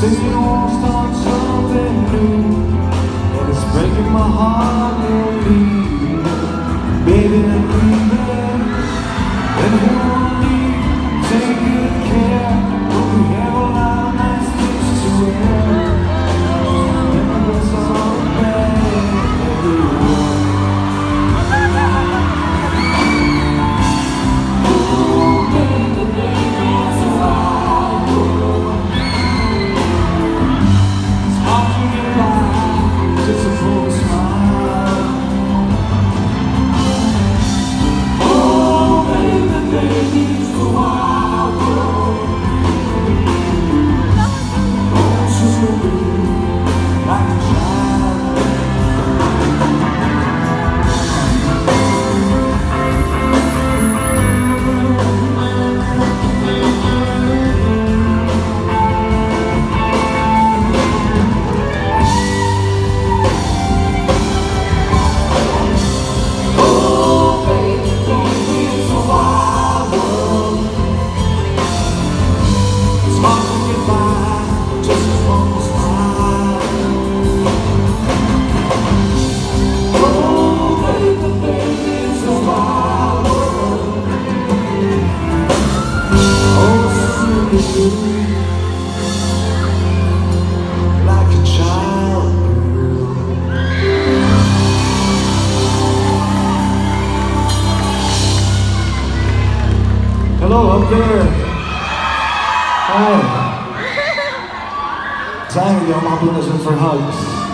Say you start something new And it's breaking my heart to leave Baby, beautiful. Hello, up there. Hi. Time y'all, my doing for hugs.